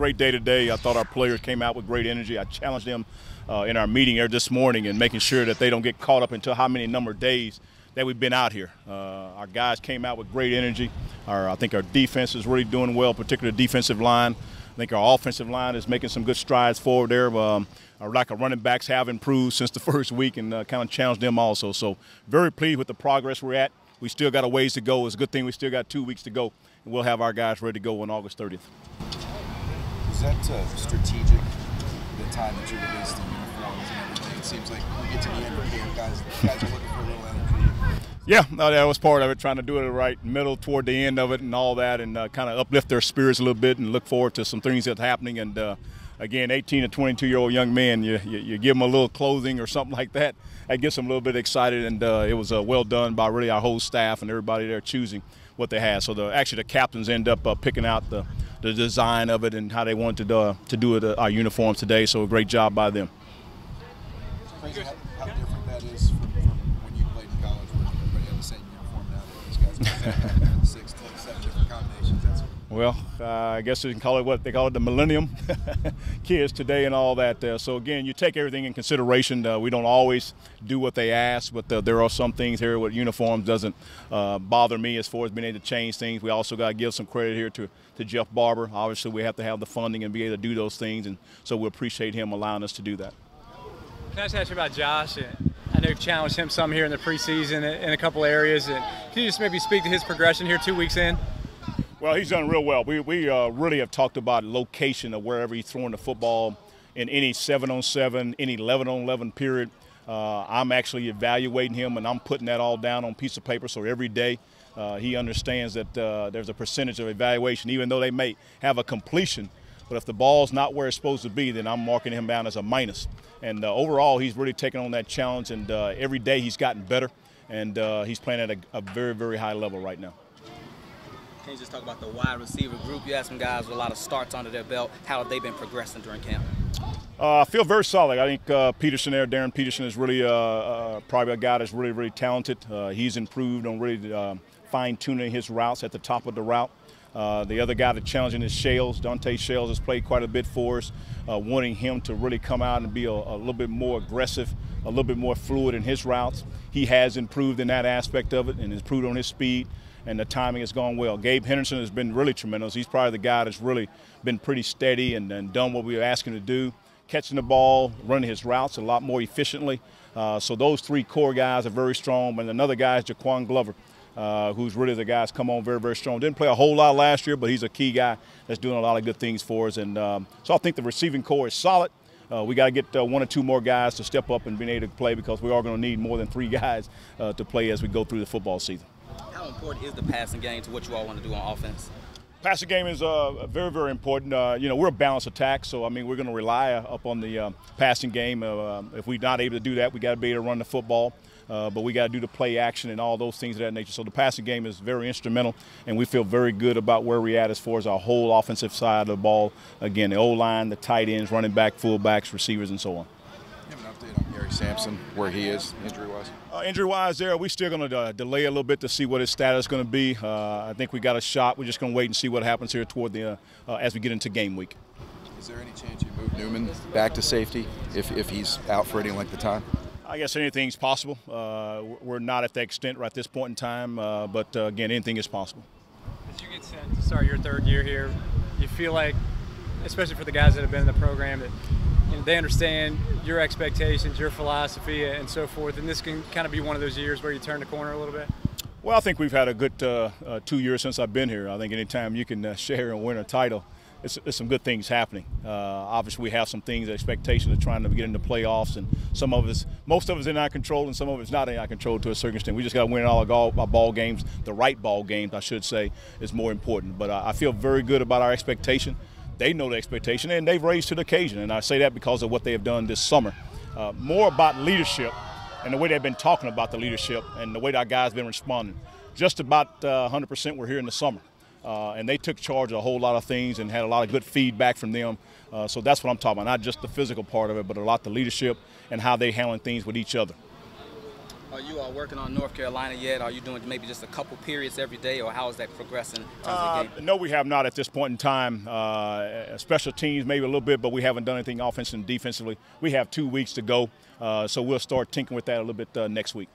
great day today. I thought our players came out with great energy. I challenged them uh, in our meeting here this morning and making sure that they don't get caught up into how many number of days that we've been out here. Uh, our guys came out with great energy. Our, I think our defense is really doing well, particularly the defensive line. I think our offensive line is making some good strides forward there. Um, like our running backs have improved since the first week and uh, kind of challenged them also. So very pleased with the progress we're at. We still got a ways to go. It's a good thing we still got two weeks to go, and we'll have our guys ready to go on August 30th. Is that uh, strategic, the time that you're released the uniforms and everything? It seems like we get to the end of the game, guys, guys are looking for a little energy. Yeah, that was part of it, trying to do it right middle toward the end of it and all that, and uh, kind of uplift their spirits a little bit and look forward to some things that's happening. And uh, again, 18 to 22 year old young men, you, you, you, give them a little clothing or something like that, that gets them a little bit excited. And uh, it was uh, well done by really our whole staff and everybody there choosing what they had. So the actually the captains end up uh, picking out the, the design of it and how they wanted to, uh, to do it uh, our uniforms today. So a great job by them. well, uh, I guess you can call it what they call it the millennium kids today and all that. Uh, so again, you take everything in consideration. Uh, we don't always do what they ask, but there are some things here with uniforms doesn't uh, bother me as far as being able to change things. We also got to give some credit here to, to Jeff Barber. Obviously, we have to have the funding and be able to do those things, and so we appreciate him allowing us to do that. Can I just ask you about Josh? I know you've challenged him some here in the preseason in a couple areas. And can you just maybe speak to his progression here two weeks in? Well, he's done real well. We, we uh, really have talked about location of wherever he's throwing the football in any 7 on 7, any 11 on 11 period. Uh, I'm actually evaluating him and I'm putting that all down on piece of paper. So every day uh, he understands that uh, there's a percentage of evaluation, even though they may have a completion. But if the ball's not where it's supposed to be, then I'm marking him down as a minus. And uh, overall, he's really taken on that challenge, and uh, every day he's gotten better, and he's playing at a, a very, very high level right now. Can you just talk about the wide receiver group? You have some guys with a lot of starts under their belt. How have they been progressing during camp? Uh, I feel very solid. I think uh, Peterson there, Darren Peterson, is really uh, uh probably a guy that's really, really talented. Uh, he's improved on really uh, fine tuning his routes at the top of the route. the other guy that's challenging is Shales. Dante Shales has played quite a bit for us, wanting him to really come out and be a, a little bit more aggressive, a little bit more fluid in his routes. He has improved in that aspect of it and improved on his speed and the timing has gone well. Gabe Henderson has been really tremendous. He's probably the guy that's really been pretty steady and, and done what we were asking to do, catching the ball, running his routes a lot more efficiently. Uh, so those three core guys are very strong. And another guy is Jaquan Glover. Uh, who's really the guy that's come on very, very strong. Didn't play a whole lot last year, but he's a key guy that's doing a lot of good things for us. And um, so I think the receiving core is solid. Uh, we got to get uh, one or two more guys to step up and be able to play because we are going to need more than three guys uh, to play as we go through the football season important is the passing game to what you all want to do on offense? Passing game is uh, very, very important. Uh, you know, we're a balanced attack, so I mean, we're going to rely upon the uh, passing game. Uh, if we're not able to do that, we got to be able to run the football. Uh, but we got to do the play action and all those things of that nature. So the passing game is very instrumental, and we feel very good about where we're at as far as our whole offensive side of the ball. Again, the O line, the tight ends, running back, fullbacks, receivers, and so on. Gary Sampson, where he is injury-wise? Uh, injury-wise, there we're still going to uh, delay a little bit to see what his status is going to be. Uh, I think we got a shot. We're just going to wait and see what happens here toward the uh, uh, as we get into game week. Is there any chance you move Newman back to safety if, if he's out for any length of time? I guess anything's possible. Uh, we're not at that extent right at this point in time, but again, anything is possible. As you get sent to start your third year here, you feel like, especially for the guys that have been in the program, that they understand your expectations, your philosophy, and so forth. And this can kind of be one of those years where you turn the corner a little bit. Well, I think we've had a good uh, uh, two years since I've been here. I think anytime you can uh, share and win a title, it's, it's some good things happening. Uh, obviously, we have some things, expectations of trying to get into the playoffs, and some of us, most of us in our control, and some of it's not in our control to a certain extent. We just got to win all our ball games, the right ball games, I should say, is more important. But I feel very good about our expectation they know the expectation and they've raised to the occasion. And I say that because of what they have done this summer. Uh, more about leadership and the way they've been talking about the leadership and the way our guys been responding. Just about uh, 100% we're here in the summer. Uh, and they took charge of a whole lot of things and had a lot of good feedback from them. Uh, so that's what I'm talking about, not just the physical part of it, but a lot the leadership and how they handling things with each other. Are you all working on North Carolina yet? Are you doing maybe just a couple periods every day, or how is that progressing? In terms Uh, of the game? no, we have not at this point in time. Uh, special teams, maybe a little bit, but we haven't done anything offensively and defensively. We have two weeks to go, uh, so we'll start tinkering with that a little bit uh, next week.